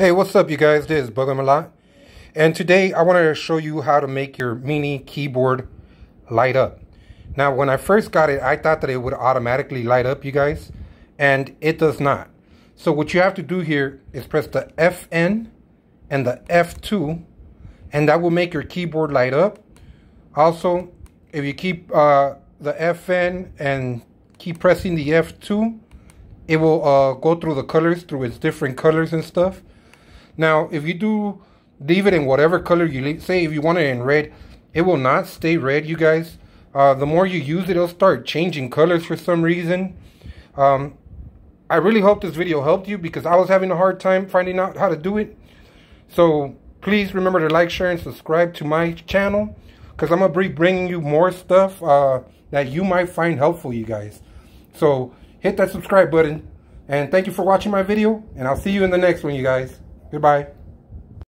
Hey, what's up you guys? This is Malot. And today I wanted to show you how to make your mini keyboard light up. Now, when I first got it, I thought that it would automatically light up, you guys. And it does not. So what you have to do here is press the FN and the F2. And that will make your keyboard light up. Also, if you keep uh, the FN and keep pressing the F2, it will uh, go through the colors, through its different colors and stuff now, if you do leave it in whatever color you leave, say if you want it in red, it will not stay red, you guys. Uh, the more you use it, it'll start changing colors for some reason. Um, I really hope this video helped you because I was having a hard time finding out how to do it. So please remember to like, share, and subscribe to my channel because I'm going to be bringing you more stuff uh, that you might find helpful, you guys. So hit that subscribe button. And thank you for watching my video. And I'll see you in the next one, you guys. Goodbye.